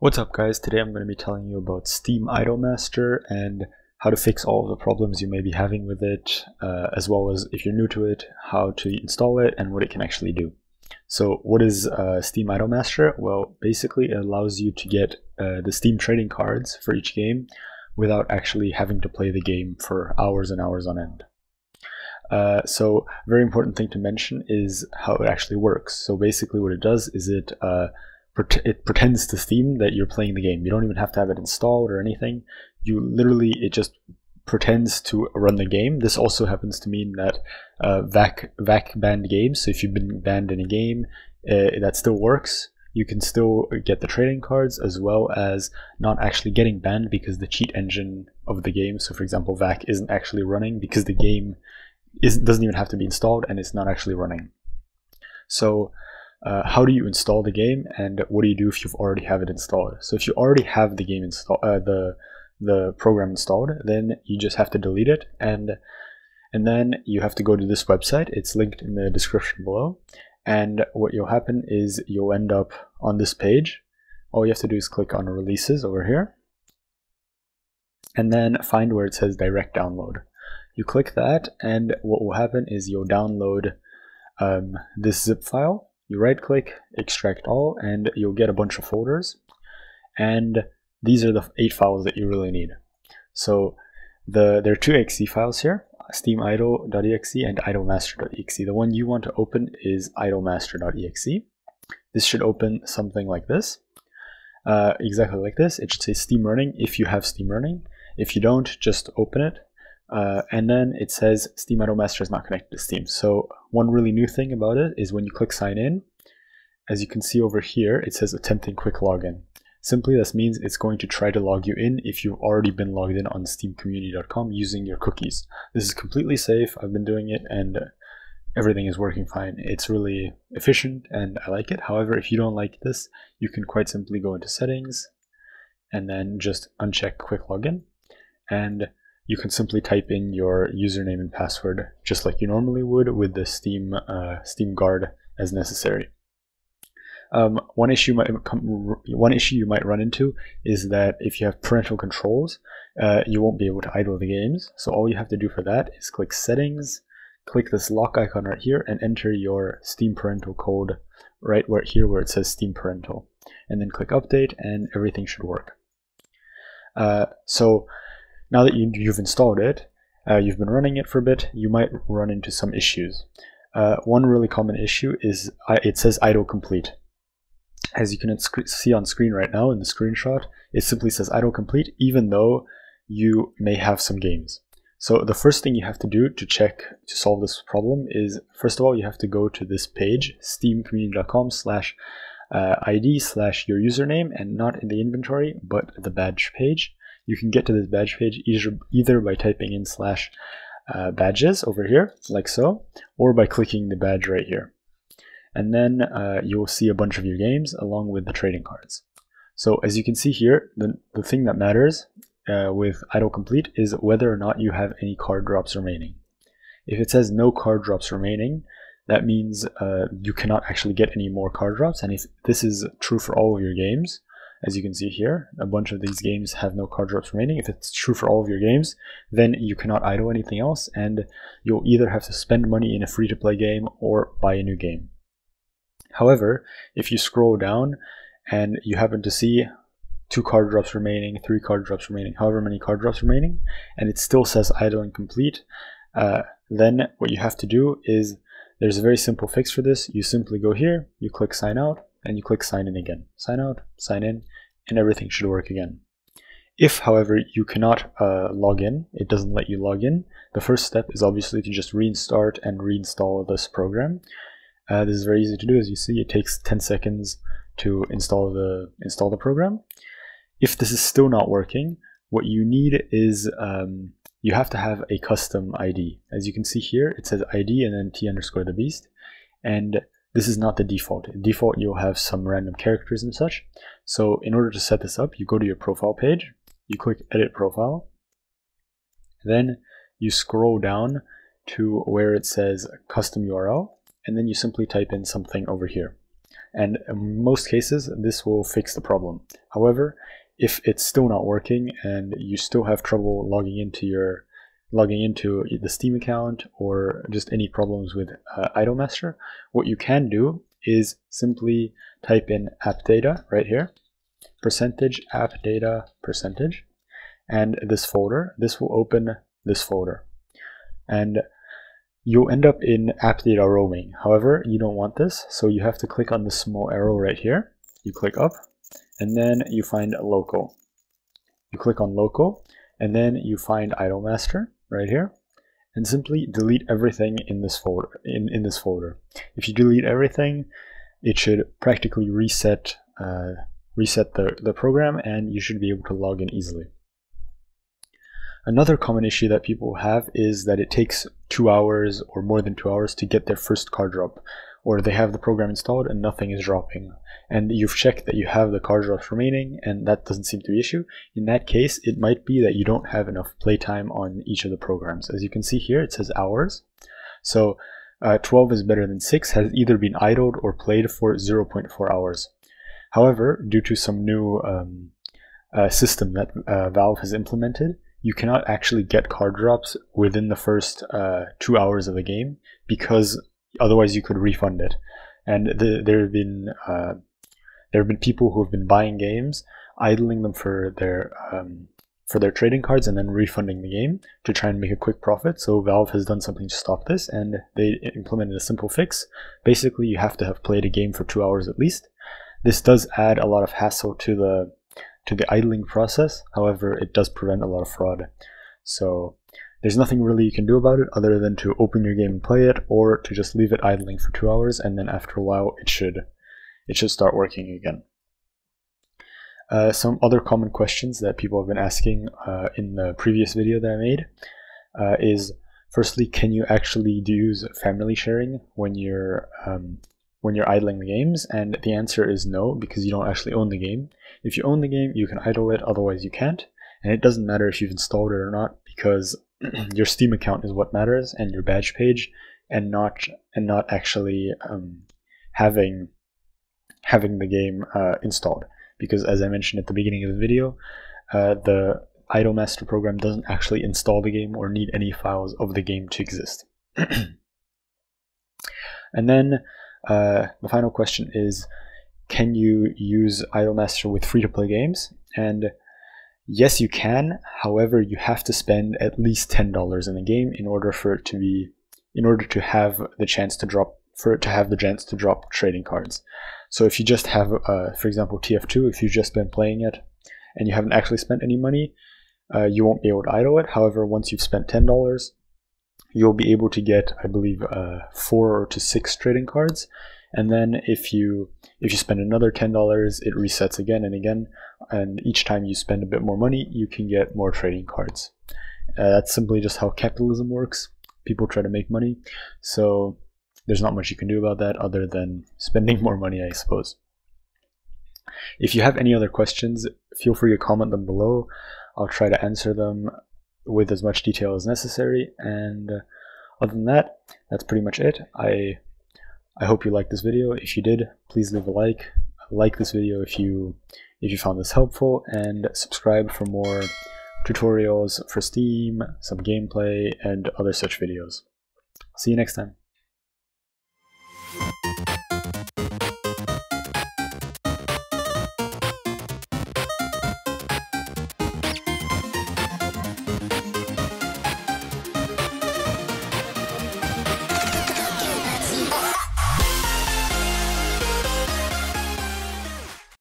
What's up guys, today I'm going to be telling you about Steam Idlemaster and how to fix all the problems you may be having with it, uh, as well as if you're new to it, how to install it and what it can actually do. So what is uh, Steam Idlemaster? Well, basically it allows you to get uh, the Steam trading cards for each game without actually having to play the game for hours and hours on end. Uh, so very important thing to mention is how it actually works. So basically what it does is it uh, it pretends to Steam that you're playing the game. You don't even have to have it installed or anything. You literally it just pretends to run the game. This also happens to mean that uh, VAC VAC banned games. So if you've been banned in a game, uh, that still works. You can still get the trading cards as well as not actually getting banned because the cheat engine of the game. So for example, VAC isn't actually running because the game isn't, doesn't even have to be installed and it's not actually running. So uh, how do you install the game and what do you do if you've already have it installed? So if you already have the game installed, uh, the the program installed, then you just have to delete it and and then you have to go to this website. It's linked in the description below. And what you'll happen is you'll end up on this page. All you have to do is click on releases over here and then find where it says direct download. You click that and what will happen is you'll download um, this zip file. You right click, extract all, and you'll get a bunch of folders. And these are the eight files that you really need. So the there are two exe files here, steamidle.exe and idlemaster.exe. The one you want to open is idlemaster.exe. This should open something like this. Uh, exactly like this. It should say Steam running if you have Steam running. If you don't, just open it uh, and then it says Steam Idlemaster is not connected to Steam. So one really new thing about it is when you click sign in, as you can see over here, it says attempting quick login. Simply this means it's going to try to log you in if you've already been logged in on steamcommunity.com using your cookies. This is completely safe. I've been doing it and everything is working fine. It's really efficient and I like it. However, if you don't like this, you can quite simply go into settings and then just uncheck quick login. And you can simply type in your username and password just like you normally would with the Steam uh, Steam Guard as necessary. Um, one issue might one issue you might run into is that if you have parental controls, uh, you won't be able to idle the games. So all you have to do for that is click Settings, click this lock icon right here, and enter your Steam parental code right where here where it says Steam parental, and then click Update, and everything should work. Uh, so now that you, have installed it, uh, you've been running it for a bit, you might run into some issues. Uh, one really common issue is it says idle complete. As you can see on screen right now in the screenshot, it simply says idle complete even though you may have some games. So the first thing you have to do to check to solve this problem is first of all you have to go to this page steamcommunity.com slash uh, id slash your username and not in the inventory but the badge page you can get to this badge page either, either by typing in slash uh, badges over here, like so, or by clicking the badge right here. And then uh, you'll see a bunch of your games along with the trading cards. So as you can see here, the, the thing that matters uh, with idle complete is whether or not you have any card drops remaining. If it says no card drops remaining, that means uh, you cannot actually get any more card drops. And if this is true for all of your games, as you can see here, a bunch of these games have no card drops remaining. If it's true for all of your games, then you cannot idle anything else, and you'll either have to spend money in a free-to-play game or buy a new game. However, if you scroll down and you happen to see two card drops remaining, three card drops remaining, however many card drops remaining, and it still says idle incomplete, uh, then what you have to do is there's a very simple fix for this. You simply go here, you click sign out, and you click sign in again. Sign out, sign in, and everything should work again. If, however, you cannot uh, log in, it doesn't let you log in, the first step is obviously to just restart and reinstall this program. Uh, this is very easy to do. As you see, it takes 10 seconds to install the, install the program. If this is still not working, what you need is um, you have to have a custom ID. As you can see here, it says ID and then T underscore the beast. And this is not the default. In Default, you'll have some random characters and such. So in order to set this up, you go to your profile page, you click edit profile, then you scroll down to where it says custom URL, and then you simply type in something over here. and in most cases this will fix the problem. However, if it's still not working and you still have trouble logging into your logging into the Steam account or just any problems with uh, Idlemaster, what you can do is simply type in app data right here, percentage app data percentage, and this folder. This will open this folder. And you'll end up in app data roaming. However, you don't want this, so you have to click on the small arrow right here. You click up, and then you find local. You click on local, and then you find Idlemaster right here, and simply delete everything in this folder. In, in this folder, if you delete everything, it should practically reset uh, reset the, the program, and you should be able to log in easily. Another common issue that people have is that it takes two hours or more than two hours to get their first card drop, or they have the program installed and nothing is dropping. And you've checked that you have the card drops remaining, and that doesn't seem to be issue. In that case, it might be that you don't have enough playtime on each of the programs. As you can see here, it says hours. So uh, 12 is better than 6 has either been idled or played for 0.4 hours. However, due to some new um, uh, system that uh, Valve has implemented, you cannot actually get card drops within the first uh, two hours of the game because otherwise you could refund it. And the, there have been uh, there have been people who have been buying games, idling them for their um, for their trading cards, and then refunding the game to try and make a quick profit. So Valve has done something to stop this, and they implemented a simple fix. Basically, you have to have played a game for two hours at least. This does add a lot of hassle to the to the idling process. However, it does prevent a lot of fraud. So there's nothing really you can do about it other than to open your game and play it, or to just leave it idling for two hours, and then after a while it should it should start working again. Uh, some other common questions that people have been asking uh, in the previous video that I made uh, is firstly, can you actually use family sharing when you're um, when you're idling the games? And the answer is no, because you don't actually own the game. If you own the game, you can idle it, otherwise you can't. And it doesn't matter if you've installed it or not, because your Steam account is what matters, and your badge page, and not and not actually um, having having the game uh, installed. Because as I mentioned at the beginning of the video, uh, the Idlemaster program doesn't actually install the game or need any files of the game to exist. and then uh, the final question is, can you use Idle Master with free-to-play games? And yes, you can. However, you have to spend at least ten dollars in the game in order for it to be, in order to have the chance to drop, for it to have the chance to drop trading cards. So if you just have, uh, for example, TF2, if you've just been playing it and you haven't actually spent any money, uh, you won't be able to idle it. However, once you've spent ten dollars, you'll be able to get, I believe, uh, four to six trading cards. And then if you if you spend another ten dollars, it resets again and again. And each time you spend a bit more money, you can get more trading cards. Uh, that's simply just how capitalism works. People try to make money, so there's not much you can do about that other than spending more money, I suppose. If you have any other questions, feel free to comment them below. I'll try to answer them with as much detail as necessary. And uh, other than that, that's pretty much it. I I hope you liked this video. If you did, please leave a like. Like this video if you if you found this helpful, and subscribe for more tutorials for Steam, some gameplay, and other such videos. See you next time.